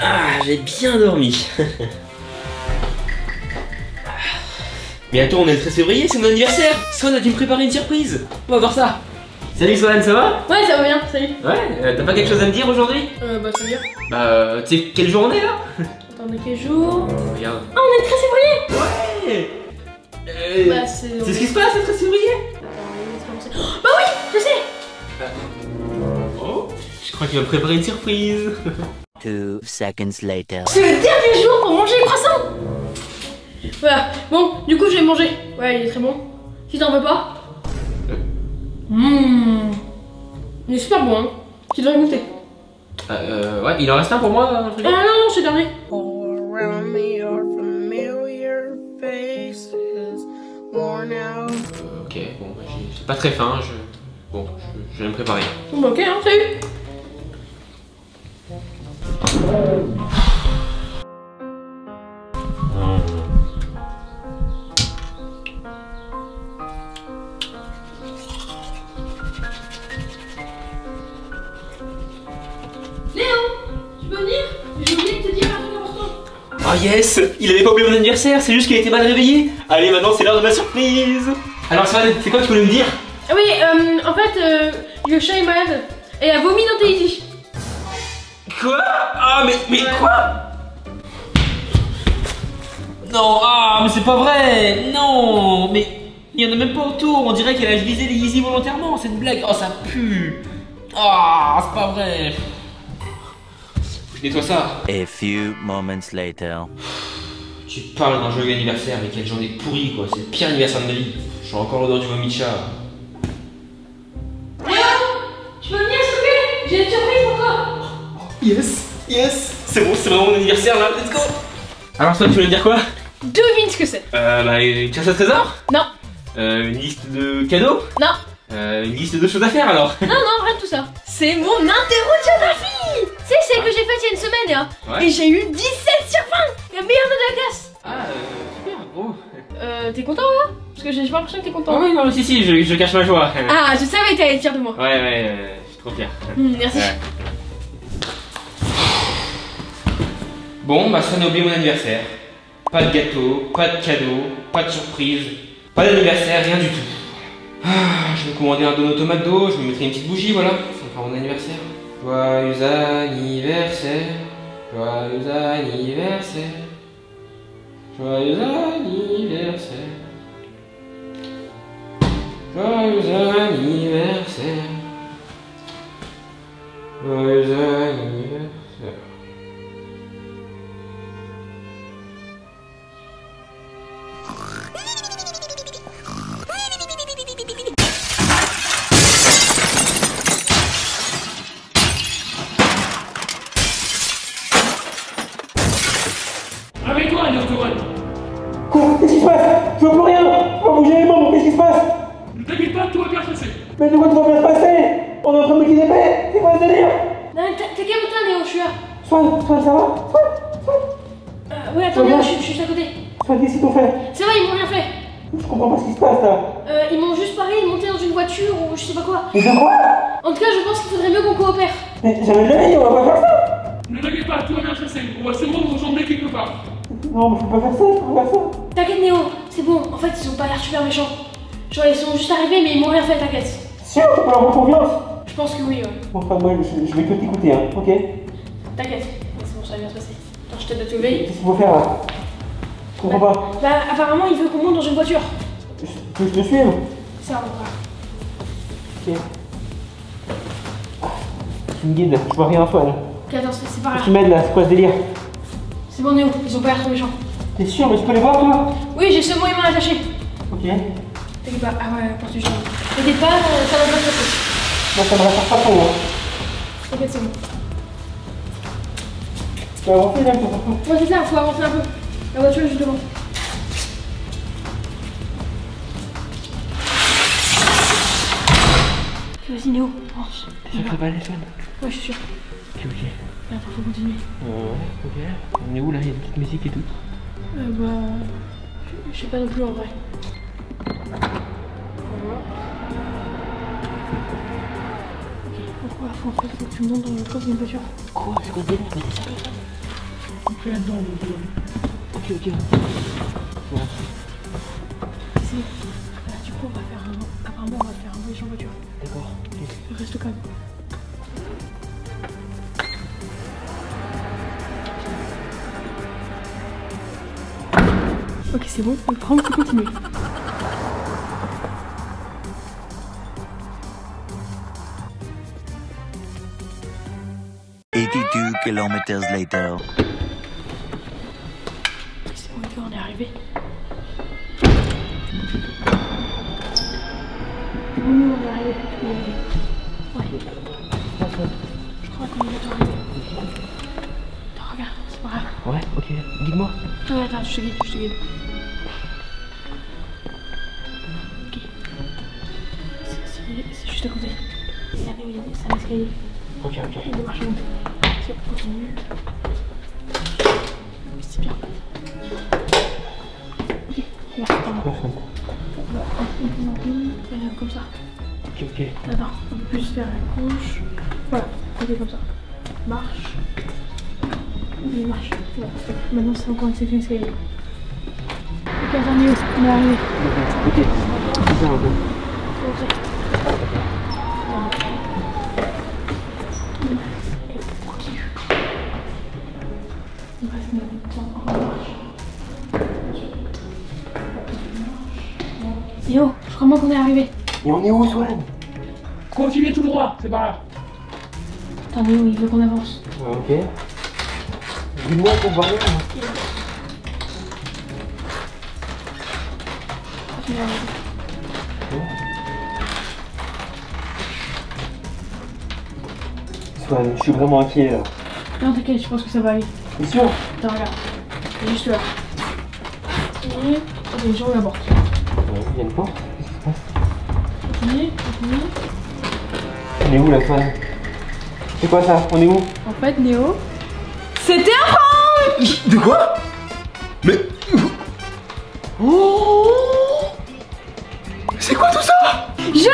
Ah, j'ai bien dormi. Bientôt on est le 13 février, c'est mon anniversaire. Swan a dû me préparer une surprise. On va voir ça. Salut Swan, ça va? Ouais, ça va bien, salut. Ouais, euh, t'as pas quelque chose à me dire aujourd'hui? Euh, bah, c'est bien. Bah, euh, tu sais quelle journée là? Attendez, quel jour? Regarde. Ah, on est le 13 février Ouais Euh, Bah, c'est. C'est ce qui se passe le 13 février? Attends. Bah oui, je sais Oh, je crois qu'il va me préparer une surprise. Two seconds later. C'est le dernier jour pour manger les croissants Voilà, bon, du coup, je vais manger. Ouais, il est très bon. Si t'en veux pas. Mmm. Il est super bon, hein. Tu devrais goûter. Euh, ouais, il en reste un pour moi Ah non, non, c'est le dernier. Euh, ok, bon, bah, j'ai pas très faim, je... Bon, je, je vais me préparer. Bon, bah, ok, hein, salut yes Il avait pas oublié mon anniversaire, c'est juste qu'il a été mal réveillé. Allez, maintenant c'est l'heure de ma surprise. Alors Swan, c'est quoi que tu voulais me dire? Ah oui, euh, en fait, euh, le chat est malade et a vomi dans tes. Quoi? Ah mais mais quoi? Non, ah mais c'est pas vrai. Non Mais il y en a même pas autour, on dirait qu'elle a visé les Yeezy volontairement, c'est une blague. Oh ça pue. Ah, c'est pas vrai. Je nettoie ça. A few moments later. Tu parles d'un joyeux anniversaire, mais quelle journée pourrie quoi, c'est le pire anniversaire de ma vie. J'ai encore l'odeur du vomi de chat. Léo, tu peux venir s'il te plaît? J'ai Yes Yes C'est bon, c'est vraiment mon anniversaire là, let's go Alors toi, tu voulais me dire quoi? Devine ce que c'est. Euh, bah, une chasse à trésor? Non, Euh, une liste de cadeaux? Non, Euh, une liste de choses à faire alors? Non, non, rien de tout ça. C'est mon interrogiographie Tu sais, celle que j'ai faite il y a une semaine, là. Ouais. Et j'ai eu 17 sur 20 La meilleure note de la classe Ah, euh, super, gros Euh, t'es content, là? Parce que j'ai pas l'impression que t'es Oh content. oui, non, mais si, si, je, je cache ma joie. Ah, je savais que t'allais être fier de moi. Ouais, ouais, euh, je suis trop fier. Hmm, merci. Ouais. Bon, bah, ça n'a oublié mon anniversaire. Pas de gâteau, pas de cadeau, pas de surprise, pas d'anniversaire, rien du tout. Ah, je vais commander un donut au McDo, je me mettrai une petite bougie, voilà. Ça fera mon anniversaire. Joyeux anniversaire, joyeux anniversaire, joyeux anniversaire, joyeux anniversaire, joyeux anniversaire. Qu'est-ce qui se passe Je vois plus rien Je vois bouger les membres, qu'est-ce qui se passe Ne t'inquiète pas, tout va bien se passer. Mais de quoi tout va bien se passer On est en train de me kidnapper C'est quoi ce délire Non, t'as t'as calme-toi, Léo, je suis là. Swan, Swan, ça va Swan, Swan Euh, ouais, attends, Léo, je suis juste à côté. Swan, qu'est-ce qu'ils t'ont fait C'est vrai, ils m'ont rien fait. Je comprends pas ce qui se passe là Euh, ils m'ont juste parlé de monter dans une voiture ou je sais pas quoi. Mais de quoi En tout cas, je pense qu'il faudrait mieux qu'on coopère. Mais jamais de la vie, on va pas faire ça Ne t'inquiète pas, tout va bien se passer. On va sûrement vous ressembler quelque part. Non, mais je peux pas faire ça, je peux pas faire ça T'inquiète, Néo, c'est bon. En fait, ils ont pas l'air super méchants. Genre, ils sont juste arrivés, mais ils m'ont rien fait, t'inquiète. Sûr, tu peux leur avoir confiance Je pense que oui, ouais. Bon, enfin, moi, je, je vais que t'écouter, hein, ok? T'inquiète. C'est bon, ça va bien se passer. Attends, je t'aide à te lever. Qu'est-ce qu'il faut faire là? Je comprends pas. Bah, apparemment, il veut qu'on monte dans une voiture. Je, que je te suive Ça, on va. Ok. Ah, Tu me guides, je vois rien, Swan. Ok, attends, c'est c'est par là. Tu m'aides là, c'est quoi ce délire? C'est bon, Néo, ils ont pas l'air trop méchants. T'es sûr, mais tu peux les voir, toi Oui, j'ai ce mot et main attaché. Ok. T'inquiète pas. Ah ouais, porte du chien. T'inquiète pas, euh, ça va pas se passer. Moi, ça me rassure pas trop, hein. T'inquiète, c'est bon. Tu vas avancer là, je pas. Bon, c'est ça, faut avancer un peu. La voiture est juste devant. Vas-y, Néo, avance. Je serais pas aller, Swan. Ouais, je suis sûr. Ok, ok. Attends, faut continuer. Ouais, ok. On est où là? Il y a une petite musique et tout. Euh, bah. je- sais pas non plus en vrai. Pourquoi faut, en fait, faut que tu montes dans le coffre d'une voiture? Quoi? C'est quoi ce délire Mais t'es sérieux, Swan fais là-dedans. Ok, ok. C'est. Là, du coup, on va faire un. Apparemment, on va faire un voyage en voiture. D'accord. Reste calme. Ok, c'est bon. Donc, par contre, faut continuer. Kilometers later. C'est bon, les gars, on est arrivé. Oui, on est arrivé. On est arrivé. Ouais. Je crois qu'on est arrivé. Attends, regarde, c'est pas grave. Ouais, ok. Guide-moi. Ouais, attends, je te guide, je te guide. Il y avait- c'est un escalier. Ok, ok. Il marches à monter. C'est on continue. C'est bien. Ok, attends. Personne. Euh, Comme ça. Ok, ok. Attends, on peut plus vers la gauche. Voilà, ok, comme ça. Marche. Et marche. Voilà. Maintenant, c'est encore une section escalier. Ok, on est arrivé. Ok. Super, ok. Néo, je crois qu'on est arrivé. Et on est où, Swan? Continuez tout droit, c'est pas grave. Attends, Néo, il veut qu'on avance. Ok. Guide-moi pour voir rien. Continue à avancer. Swan, je suis vraiment inquiet là. Non, t'inquiète, je pense que ça va aller. T'es sûr Attends, regarde. Juste là. Et. Ok, j'ouvre la porte. Il y a une porte Qu'est-ce qui se passe? Continue, continue. On est où là, Swan C'est quoi ça? On est où? En fait, Néo. C'était un prank De quoi? Mais. Oh C'est quoi tout ça? Je